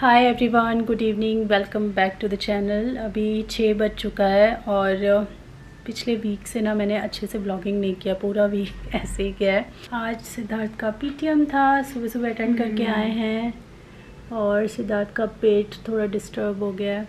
Hi everyone good evening welcome back to the channel अभी छः बज चुका है और पिछले वीक से ना मैंने अच्छे से ब्लॉगिंग नहीं किया पूरा वीक ऐसे ही गया है। आज सिद्धार्थ का पीटीएम था सुबह सुबह अटेंड करके हम्म। आए हैं और सिद्धार्थ का पेट थोड़ा डिस्टर्ब हो गया है।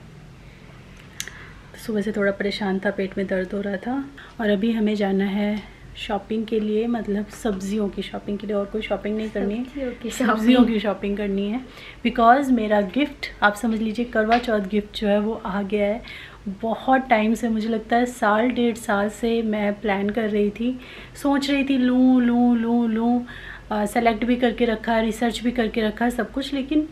सुबह से थोड़ा परेशान था पेट में दर्द हो रहा था और अभी हमें जाना है शॉपिंग के लिए मतलब सब्जियों की शॉपिंग के लिए और कोई शॉपिंग नहीं करनी है। सब्जियों की शॉपिंग करनी है। बिकॉज़ मेरा गिफ्ट आप समझ लीजिए करवा चौथ गिफ्ट जो है वो आ गया है। बहुत टाइम से मुझे लगता है साल डेढ़ साल से मैं प्लान कर रही थी। सोच रही थी लूँ लूँ लूँ लूँ। सेलेक्ट भी करके रखा रिसर्च भी करके रखा सब कुछ लेकिन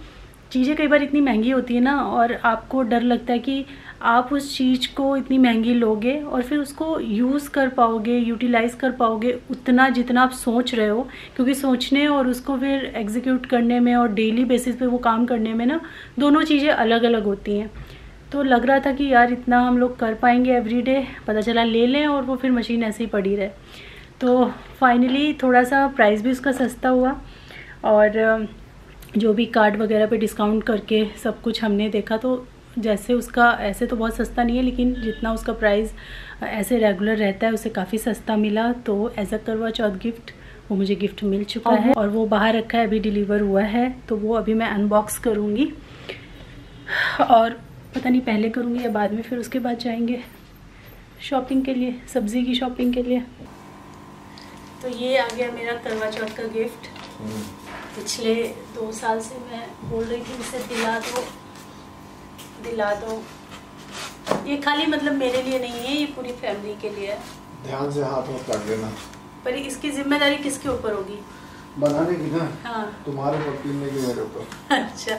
चीज़ें कई बार इतनी महँगी होती है ना, और आपको डर लगता है कि आप उस चीज़ को इतनी महँगी लोगे और फिर उसको यूज़ कर पाओगे, यूटिलाइज़ कर पाओगे उतना जितना आप सोच रहे हो। क्योंकि सोचने और उसको फिर एग्जीक्यूट करने में और डेली बेसिस पे वो काम करने में ना, दोनों चीज़ें अलग अलग होती हैं। तो लग रहा था कि यार इतना हम लोग कर पाएँगे एवरीडे पता चला ले लें और वो फिर मशीन ऐसे ही पड़ी रहे। तो फाइनली थोड़ा सा प्राइस भी उसका सस्ता हुआ और जो भी कार्ड वगैरह पे डिस्काउंट करके सब कुछ हमने देखा तो जैसे उसका ऐसे तो बहुत सस्ता नहीं है लेकिन जितना उसका प्राइस ऐसे रेगुलर रहता है उसे काफ़ी सस्ता मिला। तो एज अ करवा चौथ गिफ्ट वो मुझे गिफ्ट मिल चुका है। और वो बाहर रखा है अभी डिलीवर हुआ है तो वो अभी मैं अनबॉक्स करूँगी। और पता नहीं पहले करूँगी या बाद में फिर उसके बाद जाएँगे। शॉपिंग के लिए सब्ज़ी की शॉपिंग के लिए। तो ये आ गया मेरा करवा चौथ का गिफ्ट पिछले दो साल से मैं बोल रही थी इसे दिला दो दिला दो। ये खाली मतलब मेरे लिए नहीं है ये पूरी फैमिली के लिए है। ध्यान से हाथ मत काट देना पर इसकी ज़िम्मेदारी किसके ऊपर होगी? बनाने की ना? हाँ। तुम्हारे पति ने की मेरे ऊपर। अच्छा।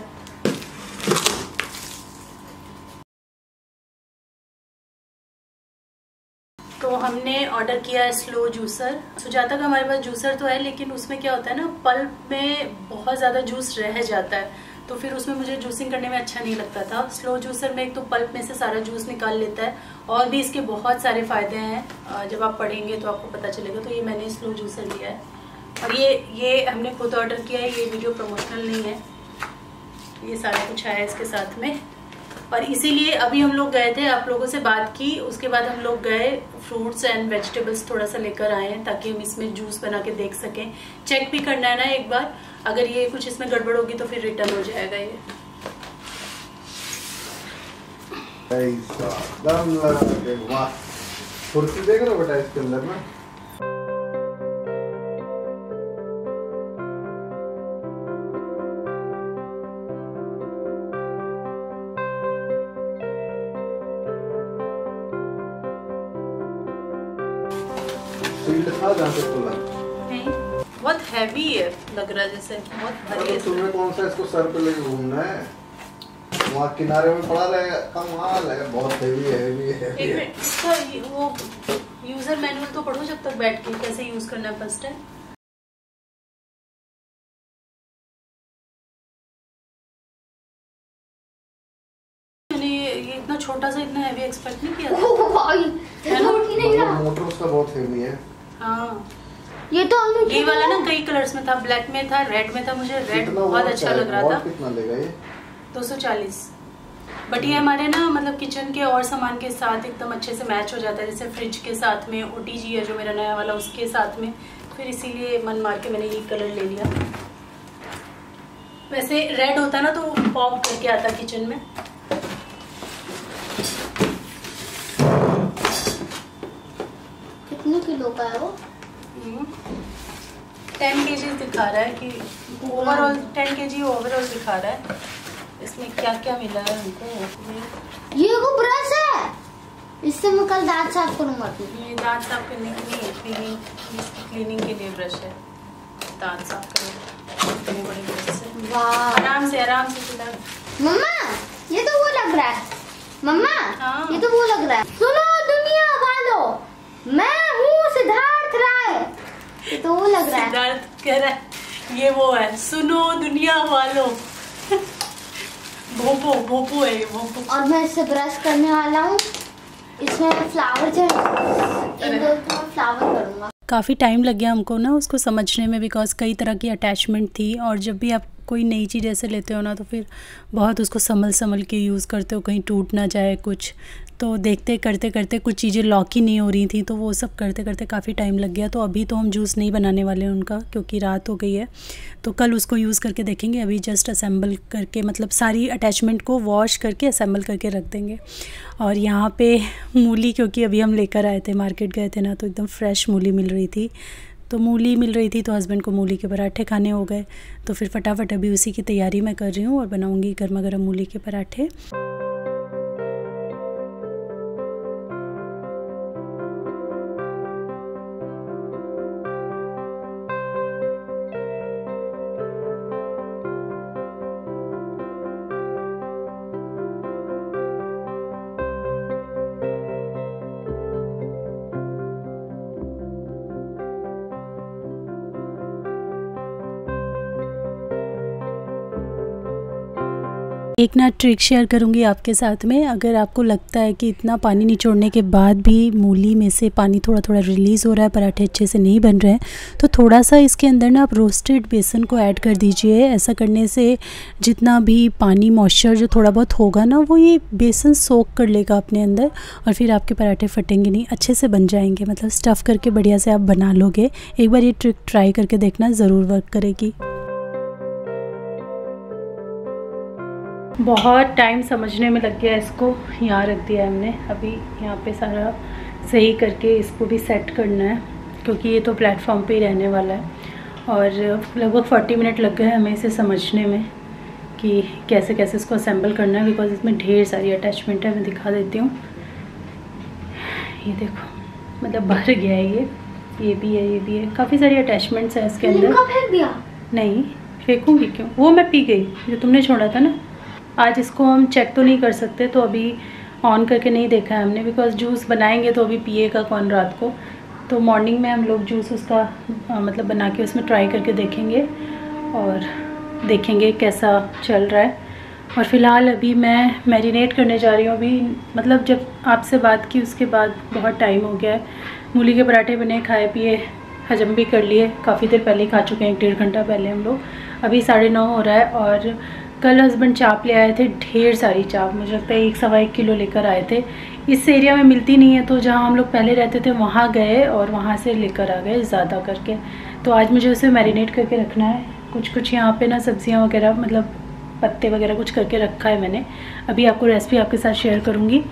हमने ऑर्डर किया है स्लो जूसर सुजाता का हमारे पास जूसर तो है, लेकिन उसमें क्या होता है ना पल्प में बहुत ज़्यादा जूस रह जाता है। तो फिर उसमें मुझे जूसिंग करने में अच्छा नहीं लगता था। स्लो जूसर में एक तो पल्प में से सारा जूस निकाल लेता है, और भी इसके बहुत सारे फ़ायदे हैं। जब आप पढ़ेंगे तो आपको पता चलेगा तो ये मैंने स्लो जूसर लिया है। और ये ये हमने खुद ऑर्डर किया है, ये वीडियो प्रमोशनल नहीं है। ये सारा कुछ आया इसके साथ में। और इसीलिए अभी हम लोग गए थे, आप लोगों से बात की, उसके बाद हम लोग गए फ्रूट्स एंड वेजिटेबल्स थोड़ा सा लेकर आए हैं, ताकि हम इसमें जूस बना के देख सकें। चेक भी करना है ना एक बार, अगर ये कुछ इसमें गड़बड़ होगी तो फिर रिटर्न हो जाएगा ये। वाह। कुर्सी देख रहे हो बेटा इसके अंदर में? सीट था जहाँ से खुला? बहुत हैवी है लग रहा है जैसे बहुत भारी है। तुम्हें कौन सा इसको सर पे लेके घूमना है? वहाँ किनारे में पड़ा रहेगा कमाल है बहुत हेवी है हेवी है एक मिनट इसका वो यूज़र मैनुअल तो पढ़ो जब तक बैठ के कैसे यूज़ करना है फ़र्स्ट टाइम इतना छोटा सा इतना हैवी एक्सपेक्ट नहीं किया? था भाई रहा। मोटर उसका बहुत हेवी है। हाँ। ये तो ये वाला ना कई कलर्स में था ब्लैक में था रेड में था मुझे रेड बहुत अच्छा लग रहा था। कितना लेगा ये? 240 बट ये हमारे ना मतलब किचन के और सामान के साथ एकदम अच्छे से मैच हो जाता है जैसे फ्रिज के साथ में ओ है जो मेरा नया वाला उसके साथ में। फिर इसीलिए मन मार के मैंने ये कलर ले लिया। वैसे रेड होता ना तो पॉप करके आता किचन में कितने किलो का है। वो टेन के दिखा रहा है कि ओवरऑल टेन के जी ओवरऑल दिखा रहा है। इसमें क्या क्या मिला है हमको? ये वो ब्रश है। इससे मैं कल दांत साफ़ करूँगा ये दांत साफ़ करने के लिए क्लीनिंग क्लीनिंग के लिए ब्रश है। दांत साफ़ करने इतने बड़े ब्रश से वाह। आराम से आराम से मम्मा ये तो वो लग रहा है। मम्मा हाँ। ये तो वो लग रहा है। सुनो दुनिया वालों मैं हूँ सिद्धार्थ राय ये तो वो लग रहा है सिद्धार्थ कह रहा है। ये वो है सुनो दुनिया वालों। भोपो भोपो है ये भोपो। और मैं इससे ब्रश करने वाला हूँ। इसमें फ्लावर जो में फ्लावर करूँगा। काफ़ी टाइम लग गया हमको ना उसको समझने में बिकॉज़ कई तरह की अटैचमेंट थी और जब भी आप कोई नई चीज़ ऐसे लेते हो ना तो फिर बहुत उसको संभल संभल के यूज़ करते हो कहीं टूट ना जाए कुछ। तो देखते करते करते कुछ चीज़ें लॉक ही नहीं हो रही थी तो वो सब करते करते काफ़ी टाइम लग गया। तो अभी तो हम जूस नहीं बनाने वाले हैं उनका, क्योंकि रात हो गई है। तो कल उसको यूज़ करके देखेंगे, अभी जस्ट असेंबल करके मतलब सारी अटैचमेंट को वॉश करके असेंबल करके रख देंगे। और यहाँ पे मूली, क्योंकि अभी हम लेकर आए थे मार्केट गए थे ना तो एकदम फ्रेश मूली मिल रही थी। तो मूली मिल रही थी तो हस्बैंड को मूली के पराठे खाने हो गए। तो फिर फटाफट अभी उसी की तैयारी मैं कर रही हूँ और बनाऊँगी गर्मा गर्म मूली के पराठे। एक ना ट्रिक शेयर करूँगी आपके साथ में। अगर आपको लगता है कि इतना पानी निचोड़ने के बाद भी मूली में से पानी थोड़ा थोड़ा रिलीज़ हो रहा है, पराठे अच्छे से नहीं बन रहे हैं तो थोड़ा सा इसके अंदर ना आप रोस्टेड बेसन को ऐड कर दीजिए। ऐसा करने से जितना भी पानी मॉइस्चर जो थोड़ा बहुत होगा ना, वो ये बेसन सोख कर लेगा अपने अंदर और फिर आपके पराठे फटेंगे नहीं, अच्छे से बन जाएँगे। मतलब स्टफ़ करके बढ़िया से आप बना लोगे। एक बार ये ट्रिक ट्राई करके देखना, ज़रूर वर्क करेगी। बहुत टाइम समझने में लग गया इसको। यहाँ रख दिया हमने। अभी यहाँ पे सारा सही करके इसको भी सेट करना है क्योंकि ये तो प्लेटफॉर्म पे ही रहने वाला है। और लगभग फोर्टी मिनट लग गए हमें इसे समझने में कि कैसे कैसे इसको असेंबल करना है बिकॉज़ इसमें ढेर सारी अटैचमेंट है मैं दिखा देती हूँ। ये देखो मतलब भर गया है ये। ये भी है ये भी है। काफ़ी सारी अटैचमेंट्स हैं इसके अंदर। फेंक दिया। नहीं फेंकूँगी क्यों? वो मैं पी गई जो तुमने छोड़ा था ना। आज इसको हम चेक तो नहीं कर सकते तो अभी ऑन करके नहीं देखा है हमने बिकॉज़ जूस बनाएँगे तो अभी पिएगा कौन रात को। तो मॉर्निंग में हम लोग जूस उसका आ, मतलब बना के उसमें ट्राई करके देखेंगे और देखेंगे कैसा चल रहा है। और फ़िलहाल अभी मैं मैरिनेट करने जा रही हूँ अभी मतलब जब आपसे बात की उसके बाद बहुत टाइम हो गया है। मूली के पराठे बने खाए पिए हजम भी कर लिए काफ़ी देर पहले ही खा चुके हैं एक डेढ़ घंटा पहले हम लोग। अभी साढ़े नौ हो रहा है और कल हस्बैंड चाप ले आए थे, ढेर सारी चाप, मुझे लगता है एक सवा एक किलो लेकर आए थे। इस एरिया में मिलती नहीं है तो जहाँ हम लोग पहले रहते थे, वहाँ गए और वहाँ से लेकर आ गए ज़्यादा करके। तो आज मुझे उसे मैरिनेट करके रखना है। कुछ कुछ यहाँ पे ना सब्ज़ियाँ वगैरह मतलब पत्ते वगैरह कुछ करके रखा है मैंने। अभी आपको रेसिपी आपके साथ शेयर करूँगी।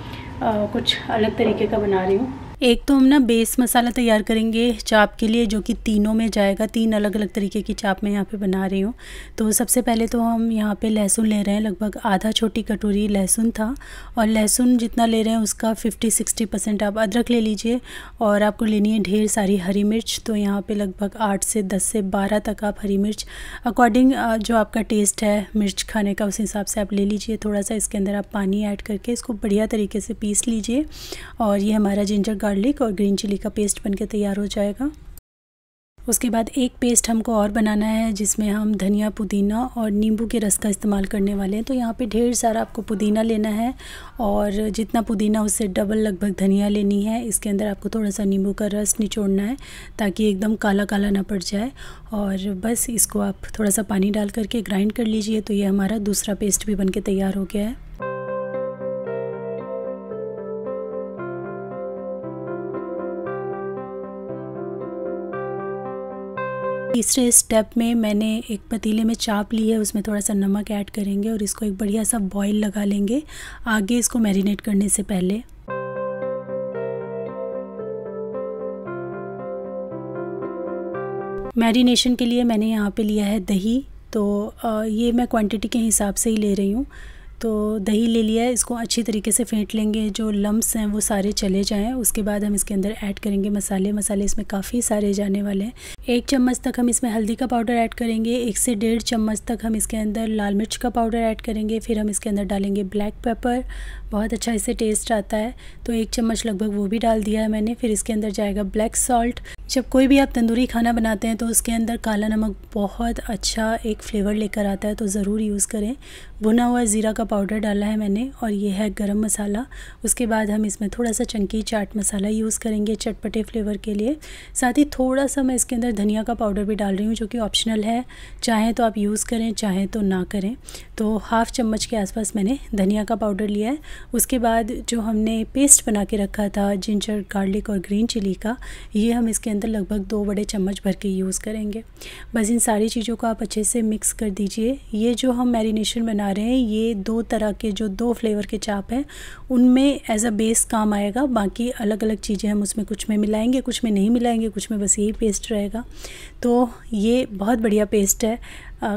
कुछ अलग तरीके का बना रही हूँ। एक तो हम ना बेस मसाला तैयार करेंगे चाप के लिए, जो कि तीनों में जाएगा। तीन अलग अलग तरीके की चाप मैं यहाँ पे बना रही हूँ। तो सबसे पहले तो हम यहाँ पे लहसुन ले रहे हैं, लगभग आधा छोटी कटोरी लहसुन था। और लहसुन जितना ले रहे हैं उसका फिफ्टी सिक्सटी परसेंट आप अदरक ले लीजिए। और आपको लेनी है ढेर सारी हरी मिर्च तो यहाँ पर लगभग आठ से दस से बारह तक आप हरी मिर्च अकॉर्डिंग जो आपका टेस्ट है मिर्च खाने का, उस हिसाब से आप ले लीजिए। थोड़ा सा इसके अंदर आप पानी ऐड करके इसको बढ़िया तरीके से पीस लीजिए। और ये हमारा जिंजर गार्लिक और ग्रीन चिली का पेस्ट बनके तैयार हो जाएगा। उसके बाद एक पेस्ट हमको और बनाना है, जिसमें हम धनिया, पुदीना और नींबू के रस का इस्तेमाल करने वाले हैं। तो यहाँ पे ढेर सारा आपको पुदीना लेना है और जितना पुदीना, उससे डबल लगभग धनिया लेनी है। इसके अंदर आपको थोड़ा सा नींबू का रस निचोड़ना है, ताकि एकदम काला काला ना पड़ जाए। और बस इसको आप थोड़ा सा पानी डाल करके ग्राइंड कर लीजिए तो ये हमारा दूसरा पेस्ट भी बन तैयार हो गया है। तीसरे स्टेप में मैंने एक पतीले में चाप ली है, उसमें थोड़ा सा नमक ऐड करेंगे और इसको एक बढ़िया सा बॉईल लगा लेंगे। आगे इसको मैरिनेट करने से पहले। मैरिनेशन के लिए मैंने यहाँ पे लिया है दही। तो ये मैं क्वांटिटी के हिसाब से ही ले रही हूँ। तो दही ले लिया है, इसको अच्छी तरीके से फेंट लेंगे, जो लम्ब्स हैं वो सारे चले जाएँ, उसके बाद हम इसके अंदर ऐड करेंगे मसाले मसाले इसमें काफ़ी सारे जाने वाले हैं। एक चम्मच तक हम इसमें हल्दी का पाउडर ऐड करेंगे, एक से डेढ़ चम्मच तक हम इसके अंदर लाल मिर्च का पाउडर ऐड करेंगे, फिर हम इसके अंदर डालेंगे ब्लैक पेपर, बहुत अच्छा इससे टेस्ट आता है। तो एक चम्मच लगभग वो भी डाल दिया है मैंने, फिर इसके अंदर जाएगा ब्लैक सॉल्ट जब कोई भी आप तंदूरी खाना बनाते हैं तो उसके अंदर काला नमक बहुत अच्छा एक फ्लेवर लेकर आता है तो ज़रूर यूज़ करें। भुना हुआ ज़ीरा का पाउडर डाला है मैंने और ये है गरम मसाला। उसके बाद हम इसमें थोड़ा सा चंकी चाट मसाला यूज़ करेंगे चटपटे फ्लेवर के लिए। साथ ही थोड़ा सा मैं इसके अंदर धनिया का पाउडर भी डाल रही हूँ जो कि ऑप्शनल है। चाहें तो आप यूज़ करें, चाहें तो ना करें। तो हाफ़ चम्मच के आसपास मैंने धनिया का पाउडर लिया है। उसके बाद जो हमने पेस्ट बना के रखा था, जिंजर, गार्लिक और ग्रीन चिली का, ये हम इसके अंदर लगभग दो बड़े चम्मच भर के यूज़ करेंगे। बस इन सारी चीज़ों को आप अच्छे से मिक्स कर दीजिए। ये जो हम मैरिनेशन बना रहे हैं, ये दो तरह के जो दो फ्लेवर के चाप हैं, उनमें एज अ बेस काम आएगा। बाकी अलग अलग चीज़ें हम उसमें कुछ में मिलाएँगे, कुछ में नहीं मिलाएँगे, कुछ में बस यही पेस्ट रहेगा। तो ये बहुत बढ़िया पेस्ट है।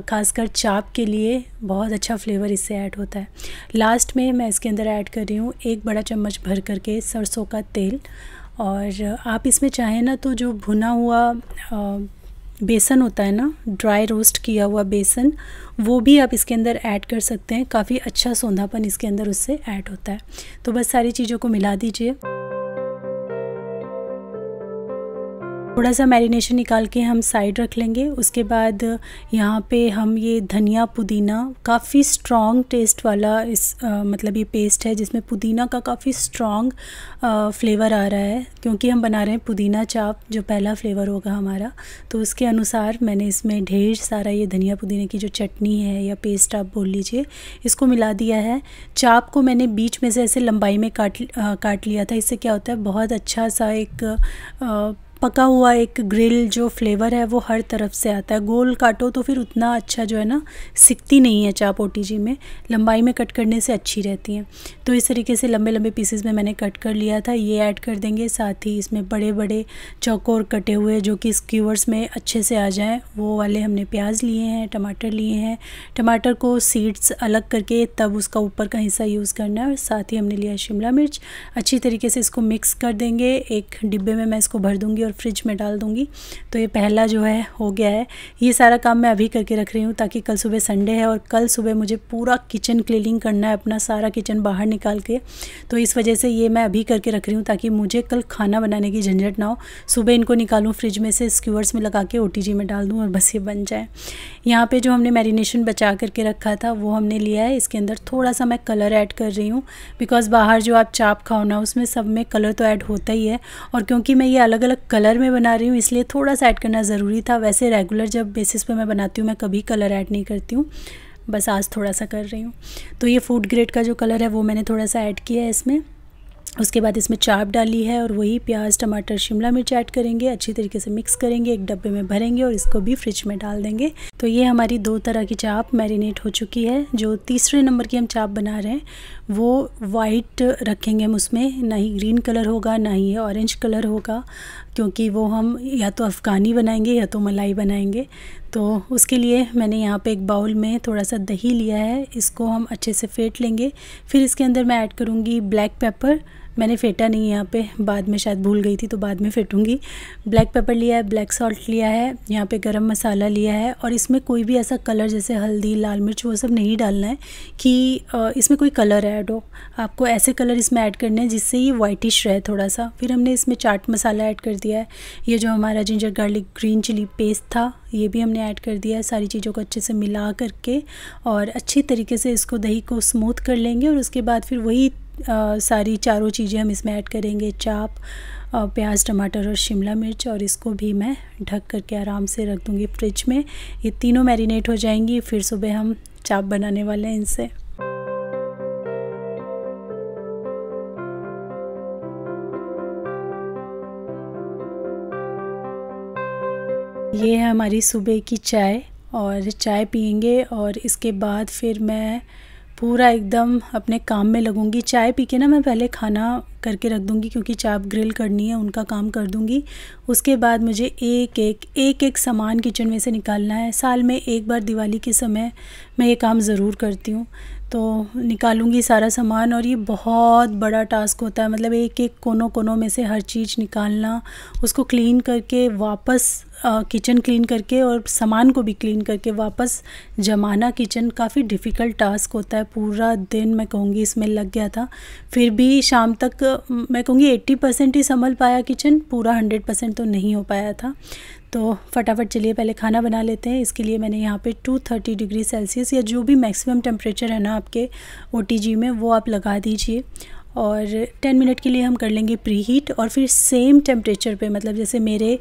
ख़ासकर चाप के लिए बहुत अच्छा फ्लेवर इससे ऐड होता है। लास्ट में मैं इसके अंदर ऐड कर रही हूँ एक बड़ा चम्मच भर करके सरसों का तेल। और आप इसमें चाहें ना तो जो भुना हुआ बेसन होता है ना ड्राई रोस्ट किया हुआ बेसन, वो भी आप इसके अंदर ऐड कर सकते हैं। काफ़ी अच्छा सौंधापन इसके अंदर उससे ऐड होता है। तो बस सारी चीज़ों को मिला दीजिए। थोड़ा सा मैरिनेशन निकाल के हम साइड रख लेंगे। उसके बाद यहाँ पे हम ये धनिया पुदीना काफ़ी स्ट्रॉन्ग टेस्ट वाला इस आ, मतलब ये पेस्ट है जिसमें पुदीना का काफ़ी स्ट्रॉन्ग फ्लेवर आ रहा है। क्योंकि हम बना रहे हैं पुदीना चाप जो पहला फ्लेवर होगा हमारा। तो उसके अनुसार मैंने इसमें ढेर सारा ये धनिया पुदीने की जो चटनी है या पेस्ट आप बोल लीजिए इसको मिला दिया है। चाप को मैंने बीच में से ऐसे लंबाई में काट आ, काट लिया था। इससे क्या होता है बहुत अच्छा सा एक आ, पका हुआ एक ग्रिल जो फ्लेवर है, वो हर तरफ़ से आता है। गोल काटो तो फिर उतना अच्छा जो है ना, सिकती नहीं है चाप ओ में। लंबाई में कट करने से अच्छी रहती हैं। तो इस तरीके से लंबे लंबे पीसेस में मैंने कट कर लिया था। ये ऐड कर देंगे, साथ ही इसमें बड़े बड़े चौकोर कटे हुए जो कि स्क्यूवर्स में अच्छे से आ जाएँ। वो वाले हमने प्याज लिए हैं, टमाटर लिए हैं। टमाटर को सीड्स अलग करके तब उसका ऊपर का हिस्सा यूज़ करना है। और साथ ही हमने लिया शिमला मिर्च। अच्छी तरीके से इसको मिक्स कर देंगे। एक डिब्बे में मैं इसको भर दूँगी और फ्रिज में डाल दूँगी। तो ये पहला जो है, हो गया है। ये सारा काम मैं अभी करके रख रही हूँ ताकि कल सुबह संडे है और कल सुबह मुझे पूरा किचन क्लीनिंग करना है, अपना सारा किचन बाहर निकाल के। तो इस वजह से ये मैं अभी करके रख रही हूँ ताकि मुझे कल खाना बनाने की झंझट ना हो। सुबह इनको निकालूँ फ्रिज में से स्क्यूअर्स में लगा के ओटीजी में डाल दूँ और बस ये बन जाए। यहाँ पर जो हमने मैरिनेशन बचा करके रखा था, वो हमने लिया है। इसके अंदर थोड़ा सा मैं कलर ऐड कर रही हूँ। बिकॉज़ बाहर जो आप चाप खाओ ना, उसमें सब में कलर तो ऐड होता ही है। और क्योंकि मैं ये अलग अलग कलर में बना रही हूँ, इसलिए थोड़ा सा ऐड करना ज़रूरी था। वैसे रेगुलर जब बेसिस पे मैं बनाती हूँ, मैं कभी कलर ऐड नहीं करती हूँ, बस आज थोड़ा सा कर रही हूँ। तो ये फ़ूड ग्रेड का जो कलर है, वो मैंने थोड़ा सा ऐड किया है इसमें। उसके बाद इसमें चाप डाली है और वही प्याज, टमाटर, शिमला मिर्च ऐड करेंगे, अच्छी तरीके से मिक्स करेंगे, एक डब्बे में भरेंगे और इसको भी फ्रिज में डाल देंगे। तो ये हमारी दो तरह की चाप मैरिनेट हो चुकी है। जो तीसरे नंबर की हम चाप बना रहे हैं, वो वाइट रखेंगे हम उसमें। ना ही ग्रीन कलर होगा, ना ही ऑरेंज कलर होगा, क्योंकि वो हम या तो अफ़गानी बनाएँगे या तो मलाई बनाएँगे। तो उसके लिए मैंने यहाँ पे एक बाउल में थोड़ा सा दही लिया है। इसको हम अच्छे से फेंट लेंगे। फिर इसके अंदर मैं ऐड करूँगी ब्लैक पेपर मैंने फेंटा नहीं यहाँ पे। बाद में शायद भूल गई थी तो बाद में फेंटूँगी। ब्लैक पेपर लिया है, ब्लैक सॉल्ट लिया है, यहाँ पे गरम मसाला लिया है और इसमें कोई भी ऐसा कलर जैसे हल्दी, लाल मिर्च वो सब नहीं डालना है कि इसमें कोई कलर ऐड हो। आपको ऐसे कलर इसमें ऐड करने हैं जिससे ये वाइटिश रहे थोड़ा सा फिर हमने इसमें चाट मसाला ऐड कर दिया है। ये जो हमारा ginger garlic green chilli paste था, ये भी हमने ऐड कर दिया है। सारी चीज़ों को अच्छे से मिला करके और अच्छी तरीके से इसको दही को स्मूथ कर लेंगे और उसके बाद फिर वही सारी चारों चीज़ें हम इसमें ऐड करेंगे, चाप प्याज, टमाटर और शिमला मिर्च और इसको भी मैं ढक करके आराम से रख दूँगी फ्रिज में। ये तीनों मैरिनेट हो जाएँगी, फिर सुबह हम चाप बनाने वाले हैं इनसे। ये है हमारी सुबह की चाय और चाय पियेंगे और इसके बाद फिर मैं पूरा एकदम अपने काम में लगूँगी। चाय पी के ना मैं पहले खाना करके रख दूँगी क्योंकि चाप ग्रिल करनी है, उनका काम कर दूँगी। उसके बाद मुझे एक एक एक एक सामान किचन में से निकालना है। साल में एक बार दिवाली के समय मैं ये काम ज़रूर करती हूँ। तो निकालूँगी सारा सामान और ये बहुत बड़ा टास्क होता है। मतलब एक एक कोनों कोनों में से हर चीज़ निकालना, उसको क्लीन करके वापस किचन क्लीन करके और सामान को भी क्लीन करके वापस जमाना किचन काफ़ी डिफ़िकल्ट टास्क होता है। पूरा दिन मैं कहूँगी इसमें लग गया था। फिर भी शाम तक, मैं कहूँगी एट्टी परसेंट ही संभल पाया किचन पूरा हंड्रेड परसेंट तो नहीं हो पाया था। तो फटाफट चलिए, पहले खाना बना लेते हैं। इसके लिए मैंने यहाँ पे 230 डिग्री सेल्सियस या जो भी मैक्सिमम टेम्परेचर है ना आपके ओटीजी में, वो आप लगा दीजिए। और 10 मिनट के लिए हम कर लेंगे प्री हीट और फिर सेम टेम्परेचर पे मतलब जैसे मेरे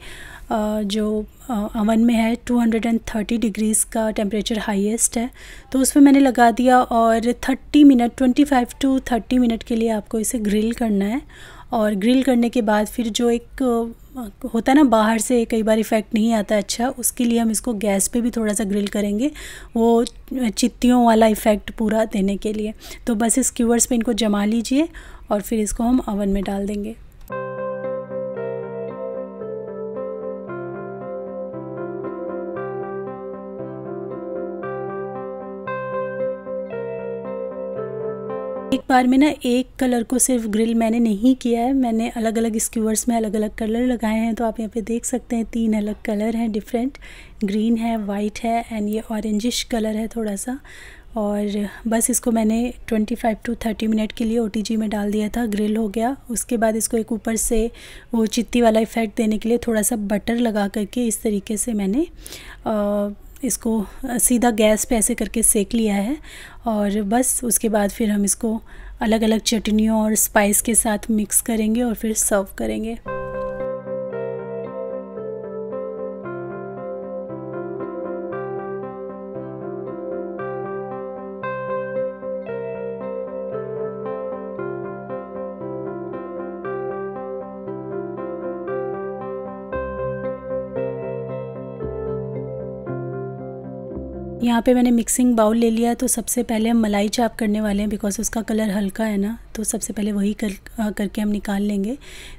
जो अवन में है 230 डिग्रीज़ का टेम्परेचर हाईएस्ट है। तो उस पर मैंने लगा दिया और 30 मिनट 25 टू 30 मिनट के लिए आपको इसे ग्रिल करना है। और ग्रिल करने के बाद फिर जो एक होता है ना, बाहर से कई बार इफ़ेक्ट नहीं आता अच्छा उसके लिए हम इसको गैस पे भी थोड़ा सा ग्रिल करेंगे, वो चित्तियों वाला इफ़ेक्ट पूरा देने के लिए। तो बस इस क्यूवर्स पे इनको जमा लीजिए और फिर इसको हम ओवन में डाल देंगे। एक बार में ना एक कलर को सिर्फ़ ग्रिल मैंने नहीं किया है। मैंने अलग अलग स्क्यूअर्स में अलग अलग कलर लगाए हैं। तो आप यहाँ पे देख सकते हैं तीन अलग कलर हैं डिफरेंट। ग्रीन है वाइट है एंड ये ऑरेंजिश कलर है थोड़ा सा और बस इसको मैंने 25 टू 30 मिनट के लिए ओटीजी में डाल दिया था ग्रिल हो गया। उसके बाद इसको एक ऊपर से वो चित्ती वाला इफ़ेक्ट देने के लिए थोड़ा सा बटर लगा करके इस तरीके से मैंने आ, इसको सीधा गैस पे ऐसे करके सेक लिया है और बस उसके बाद फिर हम इसको अलग अलग चटनियों और स्पाइस के साथ मिक्स करेंगे और फिर सर्व करेंगे। यहाँ पे मैंने मिक्सिंग बाउल ले लिया तो सबसे पहले हम मलाई चाप करने वाले हैं बिकॉज़ उसका कलर हल्का है ना तो सबसे पहले वही कर करके हम निकाल लेंगे।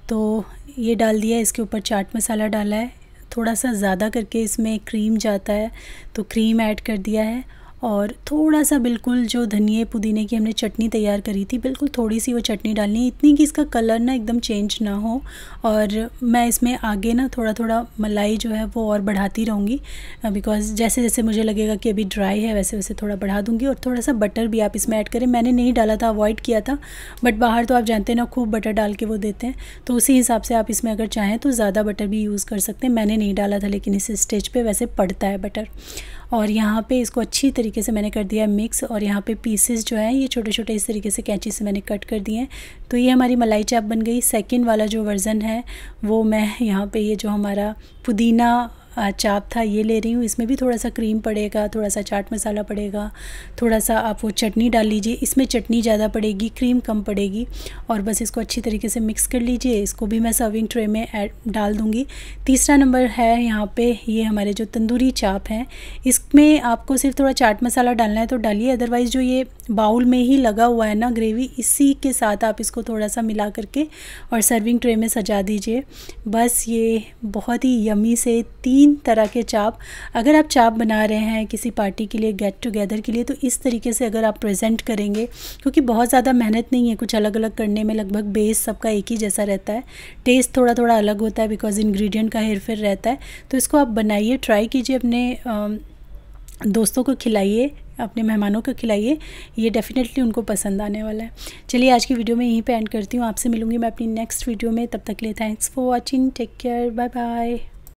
तो ये डाल दिया, इसके ऊपर चाट मसाला डाला है। थोड़ा सा ज़्यादा करके इसमें क्रीम जाता है तो क्रीम ऐड कर दिया है। और थोड़ा सा बिल्कुल जो धनिए पुदीने की हमने चटनी तैयार करी थी, बिल्कुल थोड़ी सी वो चटनी डालनी है। इतनी कि इसका कलर ना एकदम चेंज ना हो और मैं इसमें आगे ना थोड़ा थोड़ा मलाई जो है वो और बढ़ाती रहूँगी बिकॉज़ जैसे जैसे मुझे लगेगा कि अभी ड्राई है वैसे वैसे थोड़ा बढ़ा दूँगी और थोड़ा सा बटर भी आप इसमें ऐड करें। मैंने नहीं डाला था अवॉइड किया था बट बाहर तो आप जानते हैं ना, खूब बटर डाल के वो देते हैं। तो उसी हिसाब से आप इसमें अगर चाहें तो ज़्यादा बटर भी यूज़ कर सकते हैं। मैंने नहीं डाला था, लेकिन इस स्टेज पर वैसे पड़ता है बटर और यहाँ पे इसको अच्छी तरीके से मैंने कर दिया मिक्स और यहाँ पे पीसेस जो हैं, ये छोटे छोटे इस तरीके से कैंची से मैंने कट कर दिए हैं। तो ये हमारी मलाई चाप बन गई। सेकंड वाला जो वर्ज़न है, वो मैं यहाँ पे ये जो हमारा पुदीना चाप था, ये ले रही हूँ। इसमें भी थोड़ा सा क्रीम पड़ेगा, थोड़ा सा चाट मसाला पड़ेगा, थोड़ा सा आप वो चटनी डाल लीजिए। इसमें चटनी ज़्यादा पड़ेगी क्रीम कम पड़ेगी और बस इसको अच्छी तरीके से मिक्स कर लीजिए। इसको भी मैं सर्विंग ट्रे में डाल दूँगी। तीसरा नंबर है यहाँ पे, ये हमारे जो तंदूरी चाप हैं। इसमें आपको सिर्फ़ थोड़ा चाट मसाला डालना है तो डालिए अदरवाइज़ जो ये बाउल में ही लगा हुआ है ना ग्रेवी इसी के साथ आप इसको थोड़ा सा मिला करके और सर्विंग ट्रे में सजा दीजिए। बस ये बहुत ही यमी से तीन तीन तरह के चाप। अगर आप चाप बना रहे हैं किसी पार्टी के लिए गेट टुगेदर के लिए तो इस तरीके से अगर आप प्रेजेंट करेंगे, क्योंकि बहुत ज़्यादा मेहनत नहीं है, कुछ अलग अलग करने में लगभग बेस सबका एक ही जैसा रहता है। टेस्ट थोड़ा थोड़ा अलग होता है बिकॉज़ इन्ग्रीडियंट का हेर फेर रहता है। तो इसको आप बनाइए ट्राई कीजिए अपने दोस्तों को खिलाइए, अपने मेहमानों को खिलाइए। ये डेफ़िनेटली उनको पसंद आने वाला है। चलिए आज की वीडियो में यहीं पे एंड करती हूँ। आपसे मिलूँगी मैं अपनी नेक्स्ट वीडियो में। तब तक लिए thanks for watching take care bye bye